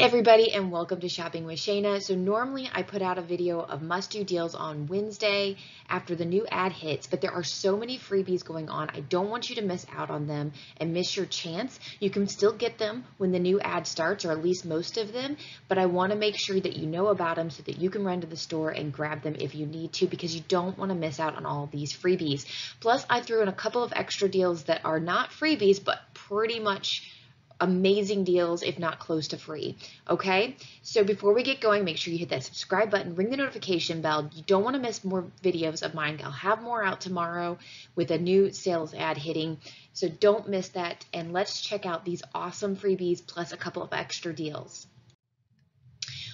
everybody and welcome to Shopping with Shana. So normally I put out a video of must-do deals on Wednesday after the new ad hits, but there are so many freebies going on. I don't want you to miss out on them and miss your chance. You can still get them when the new ad starts or at least most of them, but I want to make sure that you know about them so that you can run to the store and grab them if you need to because you don't want to miss out on all these freebies. Plus I threw in a couple of extra deals that are not freebies but pretty much amazing deals, if not close to free. Okay, so before we get going, make sure you hit that subscribe button, ring the notification bell. You don't want to miss more videos of mine. I'll have more out tomorrow with a new sales ad hitting. So don't miss that. And let's check out these awesome freebies plus a couple of extra deals.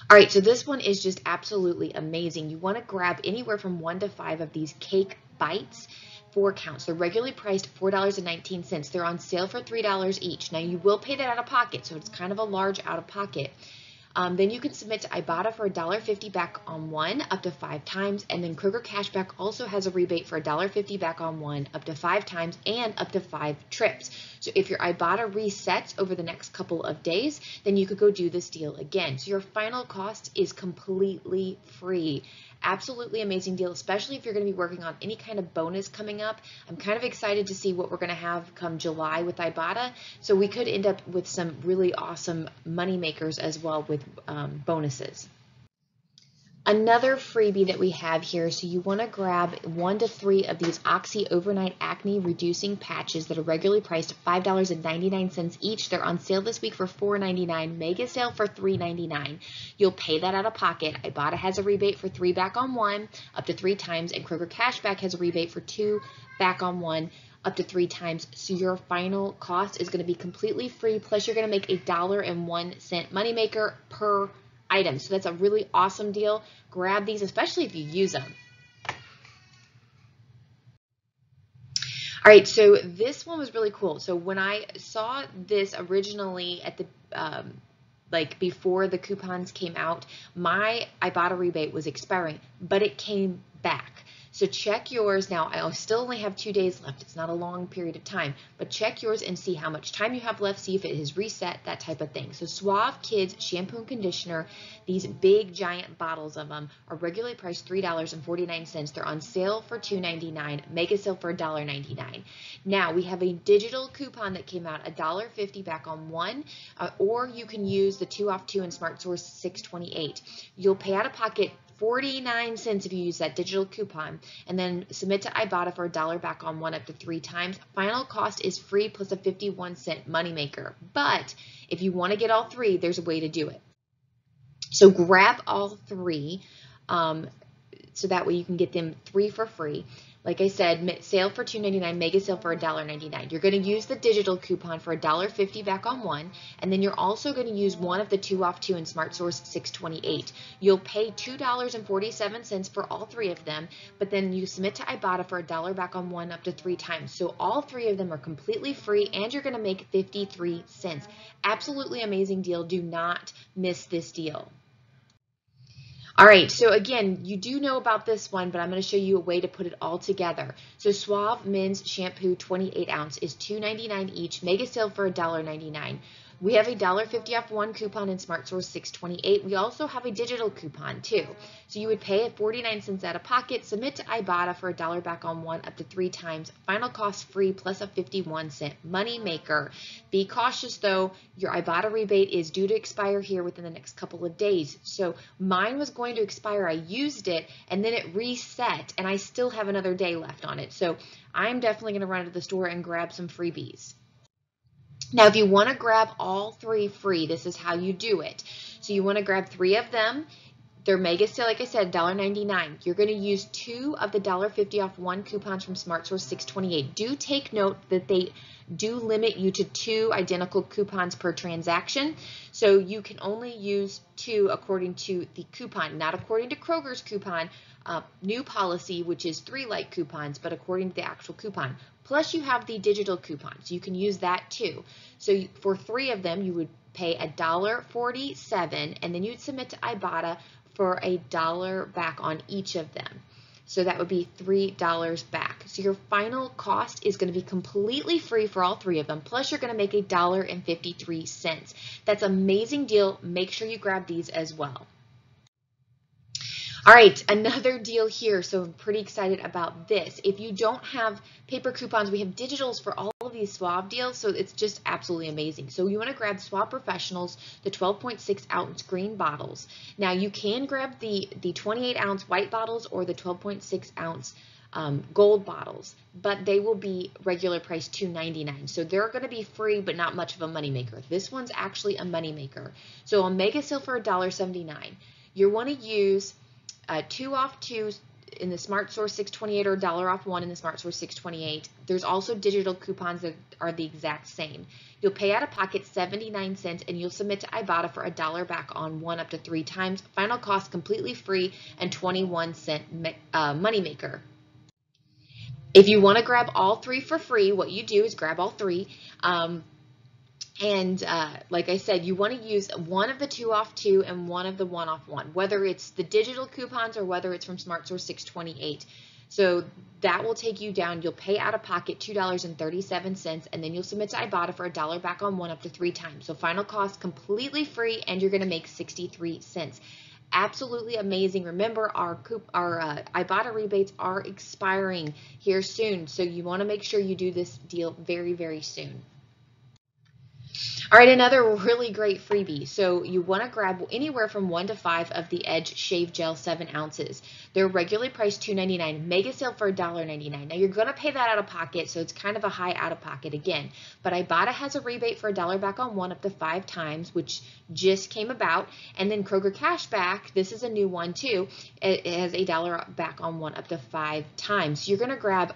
All right, so this one is just absolutely amazing. You want to grab anywhere from one to five of these cake bites four counts. They're regularly priced $4.19. They're on sale for $3 each. Now you will pay that out of pocket, so it's kind of a large out of pocket. Um, then you can submit to Ibotta for $1.50 back on one up to five times. And then Kroger Cashback also has a rebate for $1.50 back on one up to five times and up to five trips. So if your Ibotta resets over the next couple of days, then you could go do this deal again. So your final cost is completely free absolutely amazing deal, especially if you're going to be working on any kind of bonus coming up. I'm kind of excited to see what we're going to have come July with Ibotta. So we could end up with some really awesome money makers as well with um, bonuses. Another freebie that we have here, so you want to grab one to three of these Oxy Overnight Acne Reducing Patches that are regularly priced at $5.99 each. They're on sale this week for $4.99, mega sale for $3.99. You'll pay that out of pocket. Ibotta has a rebate for three back on one, up to three times, and Kroger Cashback has a rebate for two back on one, up to three times. So your final cost is going to be completely free, plus you're going to make a dollar and one cent moneymaker per items. So that's a really awesome deal. Grab these, especially if you use them. All right, so this one was really cool. So when I saw this originally at the, um, like before the coupons came out, my Ibotta rebate was expiring, but it came back. So check yours now. I still only have two days left. It's not a long period of time, but check yours and see how much time you have left, see if it has reset, that type of thing. So Suave Kids Shampoo and Conditioner, these big giant bottles of them are regularly priced $3.49. They're on sale for $2.99, mega sale for $1.99. Now we have a digital coupon that came out, $1.50 back on one, uh, or you can use the two off two and Smart Source 628. You'll pay out of pocket 49 cents if you use that digital coupon and then submit to Ibotta for a dollar back on one up to three times. Final cost is free plus a 51 cent moneymaker. But if you want to get all three, there's a way to do it. So grab all three um, so that way you can get them three for free. Like I said, sale for $2.99, mega sale for $1.99. You're going to use the digital coupon for $1.50 back on one, and then you're also going to use one of the two off two in Smart Source 628. You'll pay $2.47 for all three of them, but then you submit to Ibotta for a dollar back on one up to three times. So all three of them are completely free, and you're going to make 53 cents. Absolutely amazing deal. Do not miss this deal. All right, so again, you do know about this one, but I'm going to show you a way to put it all together. So Suave Men's Shampoo 28 ounce is $2.99 each, mega sale for $1.99. We have a $1.50 off one coupon in Smart Source 628. We also have a digital coupon too. So you would pay at 49 cents out of pocket, submit to Ibotta for a dollar back on one up to three times, final cost free plus a 51 cent money maker. Be cautious though, your Ibotta rebate is due to expire here within the next couple of days. So mine was going to expire, I used it, and then it reset, and I still have another day left on it. So I'm definitely gonna run to the store and grab some freebies. Now, if you want to grab all three free, this is how you do it. So you want to grab three of them. They're mega sale, like I said, $1.99. You're going to use two of the $1.50 off one coupons from Smart Source 628. Do take note that they do limit you to two identical coupons per transaction. So you can only use two according to the coupon, not according to Kroger's coupon, uh, new policy, which is three like coupons, but according to the actual coupon. Plus you have the digital coupons. You can use that too. So for three of them, you would pay $1.47 and then you'd submit to Ibotta for a dollar back on each of them. So that would be $3 back. So your final cost is going to be completely free for all three of them. Plus you're going to make a dollar and 53 cents. That's amazing deal. Make sure you grab these as well. All right, another deal here. So I'm pretty excited about this. If you don't have paper coupons, we have digitals for all of these Suave deals. So it's just absolutely amazing. So you want to grab Suave Professionals, the 12.6 ounce green bottles. Now you can grab the, the 28 ounce white bottles or the 12.6 ounce um, gold bottles, but they will be regular price $2.99. So they're going to be free, but not much of a moneymaker. This one's actually a moneymaker. So a mega sale for $1.79. You want to use uh, two off two in the Smart Source 628 or dollar off one in the Smart Source 628. There's also digital coupons that are the exact same. You'll pay out of pocket 79 cents and you'll submit to Ibotta for a dollar back on one up to three times. Final cost completely free and 21 cent uh, moneymaker. If you want to grab all three for free, what you do is grab all three. Um, and uh, like I said, you want to use one of the two off two and one of the one off one, whether it's the digital coupons or whether it's from Smart Source 628. So that will take you down. You'll pay out of pocket $2.37 and then you'll submit to Ibotta for a dollar back on one up to three times. So final cost completely free and you're going to make 63 cents. Absolutely amazing. Remember, our our uh, Ibotta rebates are expiring here soon, so you want to make sure you do this deal very, very soon. All right, another really great freebie. So you want to grab anywhere from one to five of the Edge Shave Gel 7 ounces. They're regularly priced $2.99, mega sale for $1.99. Now you're going to pay that out of pocket, so it's kind of a high out of pocket again. But Ibotta has a rebate for a dollar back on one up to five times, which just came about. And then Kroger Cashback, this is a new one too, it has a dollar back on one up to five times. You're going to grab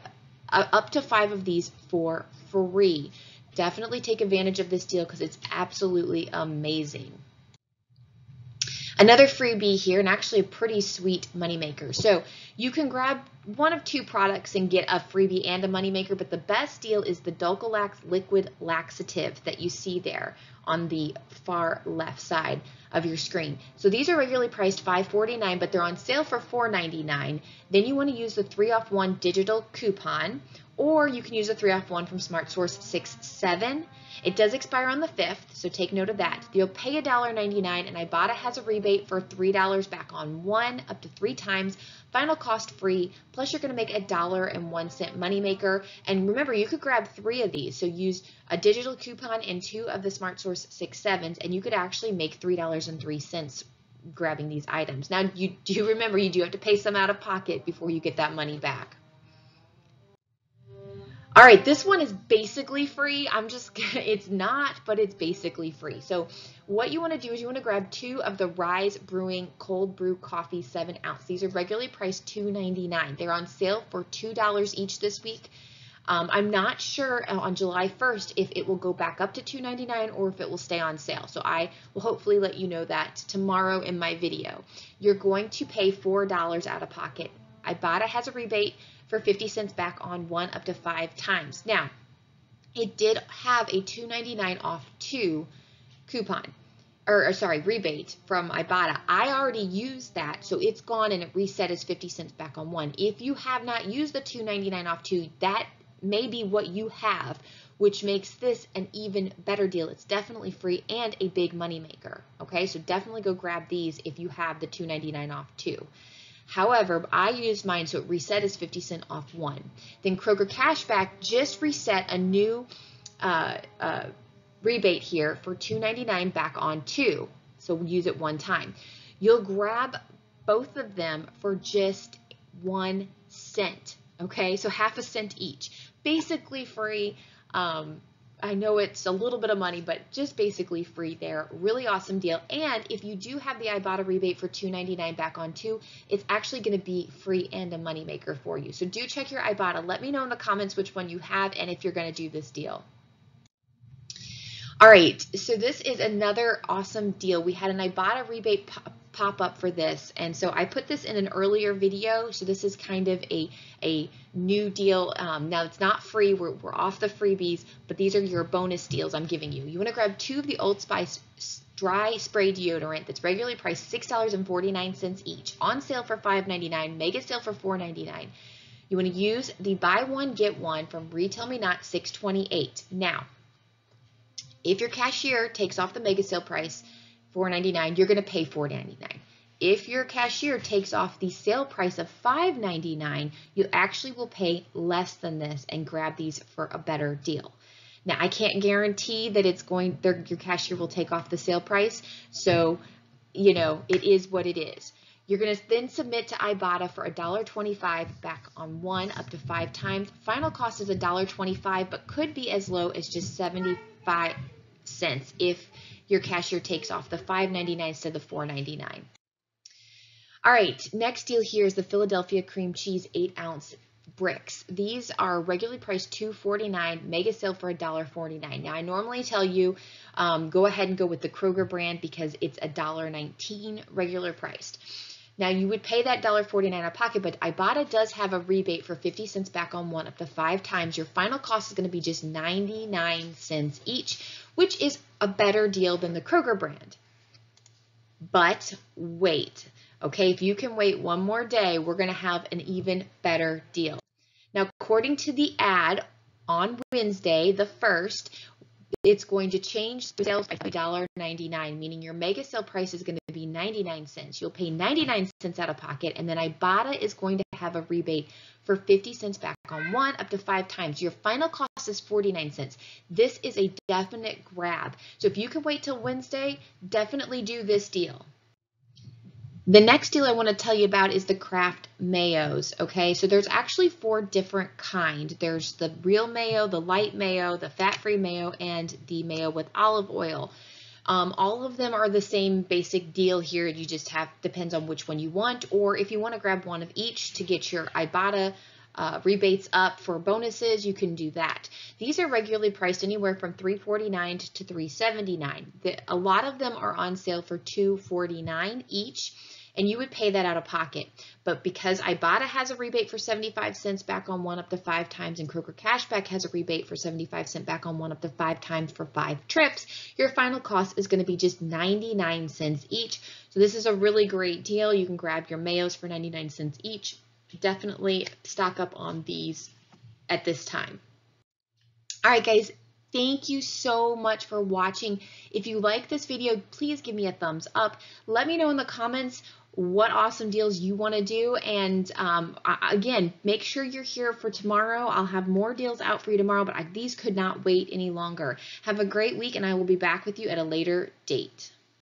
uh, up to five of these for free. Definitely take advantage of this deal because it's absolutely amazing. Another freebie here, and actually a pretty sweet moneymaker. So you can grab one of two products and get a freebie and a moneymaker, but the best deal is the Dulcolax liquid laxative that you see there on the far left side of your screen. So these are regularly priced $5.49, but they're on sale for $4.99. Then you want to use the 3 off 1 digital coupon, or you can use the 3 off 1 from Smart Source 6.7. It does expire on the 5th, so take note of that. You'll pay $1.99 and Ibotta has a rebate for $3 back on one up to three times, final cost free, plus you're going to make a dollar and one cent moneymaker. And remember, you could grab three of these, so use a digital coupon and two of the Smart Source 6.7s, and you could actually make $3.03 grabbing these items. Now, you do remember you do have to pay some out of pocket before you get that money back. All right, this one is basically free. I'm just, it's not, but it's basically free. So what you want to do is you want to grab two of the Rise Brewing Cold Brew Coffee 7 ounce. These are regularly priced $2.99. They're on sale for $2 each this week. Um, I'm not sure uh, on July 1st if it will go back up to $2.99 or if it will stay on sale. So I will hopefully let you know that tomorrow in my video. You're going to pay $4 out of pocket. Ibotta has a rebate for 50 cents back on one up to five times. Now, it did have a $2.99 off two coupon, or, or, sorry, rebate from Ibotta. I already used that, so it's gone and it reset as 50 cents back on one. If you have not used the $2.99 off two, that may be what you have, which makes this an even better deal. It's definitely free and a big money maker. Okay, so definitely go grab these if you have the $2.99 off two. However, I used mine so it reset as 50 cent off one. Then Kroger Cashback just reset a new uh, uh, rebate here for $2.99 back on two. So we use it one time. You'll grab both of them for just one cent. Okay, so half a cent each. Basically free. Um, I know it's a little bit of money, but just basically free there. Really awesome deal. And if you do have the Ibotta rebate for $2.99 back on two, it's actually going to be free and a moneymaker for you. So do check your Ibotta. Let me know in the comments which one you have and if you're going to do this deal. All right, so this is another awesome deal. We had an Ibotta rebate pop up for this. And so I put this in an earlier video. So this is kind of a, a new deal. Um, now it's not free. We're, we're off the freebies, but these are your bonus deals I'm giving you. You want to grab two of the Old Spice dry spray deodorant that's regularly priced $6.49 each. On sale for $5.99, mega sale for $4.99. You want to use the buy one, get one from Retail Me Not 628. Now, if your cashier takes off the mega sale price, $4.99, you're going to pay $4.99. If your cashier takes off the sale price of $5.99, you actually will pay less than this and grab these for a better deal. Now, I can't guarantee that it's going, your cashier will take off the sale price, so, you know, it is what it is. You're going to then submit to Ibotta for $1.25 back on one up to five times. Final cost is $1.25, but could be as low as just 75 cents if your cashier takes off the $5.99 instead of the $4.99. All right, next deal here is the Philadelphia cream cheese 8 ounce bricks. These are regularly priced $2.49, mega sale for $1.49. Now I normally tell you um, go ahead and go with the Kroger brand because it's $1.19 regular priced. Now you would pay that $1.49 out of pocket, but Ibotta does have a rebate for 50 cents back on one up to five times. Your final cost is going to be just 99 cents each, which is a better deal than the Kroger brand. But wait, Okay, if you can wait one more day, we're going to have an even better deal. Now, according to the ad on Wednesday, the 1st, it's going to change the sales to $1.99, meaning your mega sale price is going to be 99 cents. You'll pay 99 cents out of pocket, and then Ibotta is going to have a rebate for 50 cents back on one up to five times. Your final cost is 49 cents. This is a definite grab. So if you can wait till Wednesday, definitely do this deal. The next deal I want to tell you about is the Kraft mayos, okay? So there's actually four different kind. There's the real mayo, the light mayo, the fat-free mayo, and the mayo with olive oil. Um, all of them are the same basic deal here. You just have, depends on which one you want, or if you want to grab one of each to get your Ibotta uh, rebates up for bonuses, you can do that. These are regularly priced anywhere from $3.49 to $3.79. A lot of them are on sale for $2.49 each and you would pay that out of pocket. But because Ibotta has a rebate for 75 cents back on one up to five times and Kroger Cashback has a rebate for 75 cents back on one up to five times for five trips, your final cost is going to be just 99 cents each. So this is a really great deal. You can grab your mayos for 99 cents each. Definitely stock up on these at this time. All right, guys, Thank you so much for watching. If you like this video, please give me a thumbs up. Let me know in the comments what awesome deals you want to do. And um, again, make sure you're here for tomorrow. I'll have more deals out for you tomorrow, but I, these could not wait any longer. Have a great week, and I will be back with you at a later date.